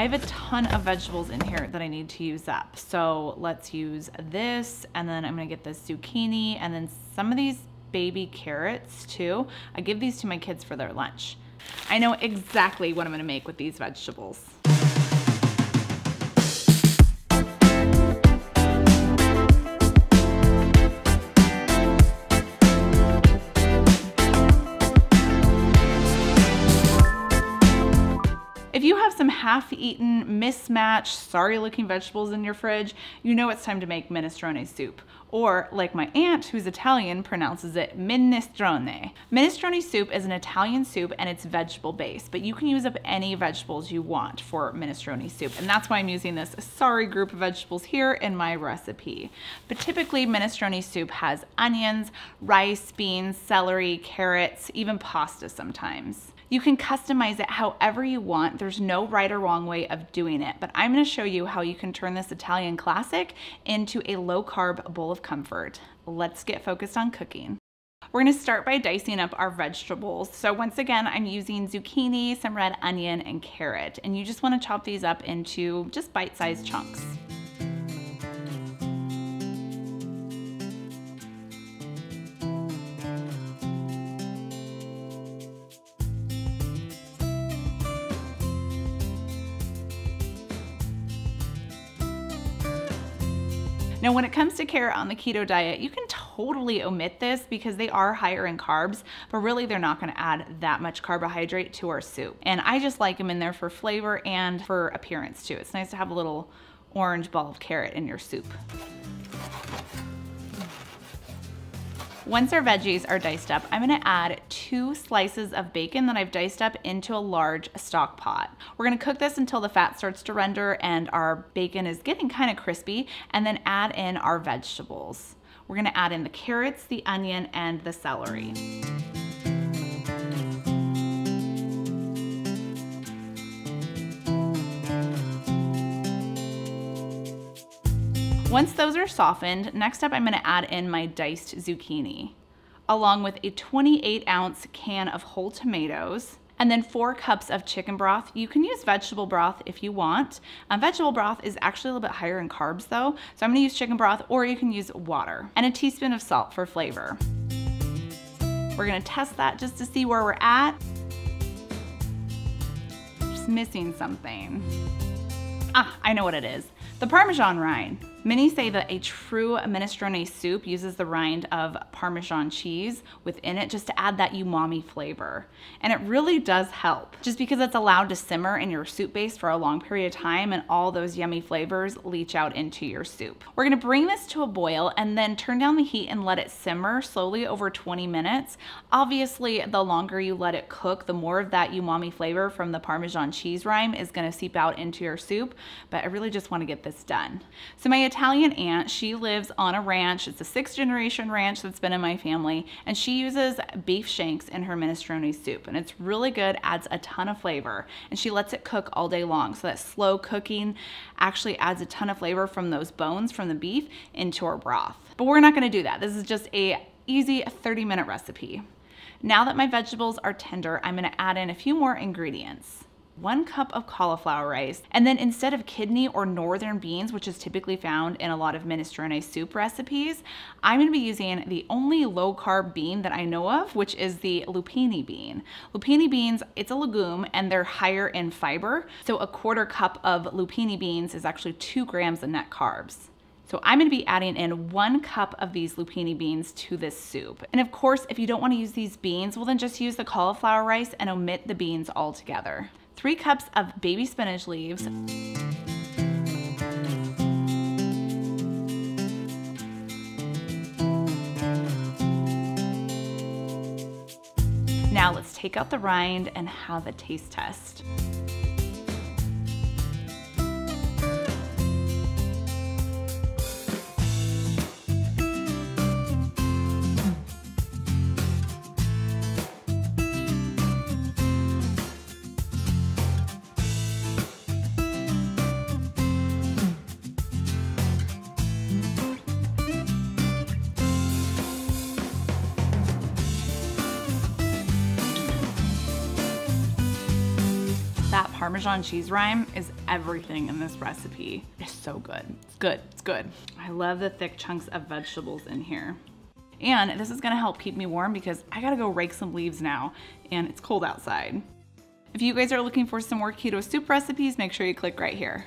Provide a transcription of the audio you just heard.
I have a ton of vegetables in here that I need to use up. So let's use this, and then I'm gonna get this zucchini, and then some of these baby carrots too. I give these to my kids for their lunch. I know exactly what I'm gonna make with these vegetables. If you have some half-eaten, mismatched, sorry-looking vegetables in your fridge, you know it's time to make minestrone soup. Or, like my aunt, who's Italian, pronounces it minestrone. Minestrone soup is an Italian soup and it's vegetable-based, but you can use up any vegetables you want for minestrone soup. And that's why I'm using this sorry group of vegetables here in my recipe. But typically, minestrone soup has onions, rice, beans, celery, carrots, even pasta sometimes. You can customize it however you want. There's no right or wrong way of doing it, but I'm gonna show you how you can turn this Italian classic into a low carb bowl of comfort. Let's get focused on cooking. We're gonna start by dicing up our vegetables. So once again, I'm using zucchini, some red onion, and carrot. And you just wanna chop these up into just bite-sized chunks. Now, when it comes to carrot on the keto diet, you can totally omit this because they are higher in carbs, but really they're not gonna add that much carbohydrate to our soup. And I just like them in there for flavor and for appearance too. It's nice to have a little orange ball of carrot in your soup. Once our veggies are diced up, I'm gonna add two slices of bacon that I've diced up into a large stock pot. We're gonna cook this until the fat starts to render and our bacon is getting kind of crispy, and then add in our vegetables. We're gonna add in the carrots, the onion, and the celery. Once those are softened, next up I'm gonna add in my diced zucchini, along with a 28 ounce can of whole tomatoes, and then four cups of chicken broth. You can use vegetable broth if you want. Um, vegetable broth is actually a little bit higher in carbs though, so I'm gonna use chicken broth or you can use water, and a teaspoon of salt for flavor. We're gonna test that just to see where we're at. Just missing something. Ah, I know what it is. The Parmesan rind. Many say that a true minestrone soup uses the rind of Parmesan cheese within it just to add that umami flavor. And it really does help just because it's allowed to simmer in your soup base for a long period of time and all those yummy flavors leach out into your soup. We're gonna bring this to a boil and then turn down the heat and let it simmer slowly over 20 minutes. Obviously, the longer you let it cook, the more of that umami flavor from the Parmesan cheese rind is gonna seep out into your soup, but I really just wanna get this done. So my Italian aunt, she lives on a ranch. It's a sixth generation ranch that's been in my family, and she uses beef shanks in her minestrone soup. And it's really good, adds a ton of flavor. And she lets it cook all day long. So that slow cooking actually adds a ton of flavor from those bones from the beef into our broth. But we're not gonna do that. This is just a easy 30 minute recipe. Now that my vegetables are tender, I'm gonna add in a few more ingredients one cup of cauliflower rice. And then instead of kidney or northern beans, which is typically found in a lot of minestrone soup recipes, I'm gonna be using the only low carb bean that I know of, which is the lupini bean. Lupini beans, it's a legume and they're higher in fiber. So a quarter cup of lupini beans is actually two grams of net carbs. So I'm gonna be adding in one cup of these lupini beans to this soup. And of course, if you don't wanna use these beans, well then just use the cauliflower rice and omit the beans altogether three cups of baby spinach leaves, Now let's take out the rind and have a taste test. That Parmesan cheese rind is everything in this recipe. It's so good. It's good, it's good. I love the thick chunks of vegetables in here. And this is gonna help keep me warm because I gotta go rake some leaves now and it's cold outside. If you guys are looking for some more keto soup recipes, make sure you click right here.